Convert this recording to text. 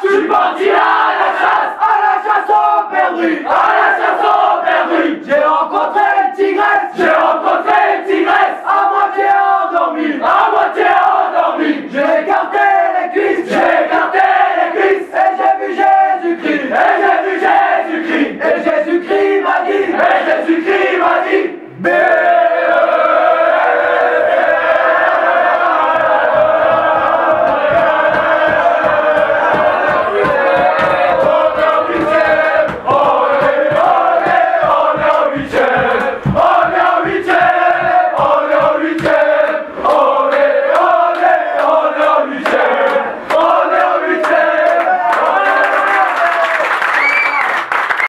Je suis parti à la chasse, à la chasse aux perrues, à la chasse aux perrues. J'ai rencontré une tigresse, j'ai rencontré une tigresse, à moitié endormie, à moitié endormie. J'ai écarté les cuisses, j'ai écarté les cuisses, et j'ai vu Jésus-Christ, et j'ai vu Jésus-Christ.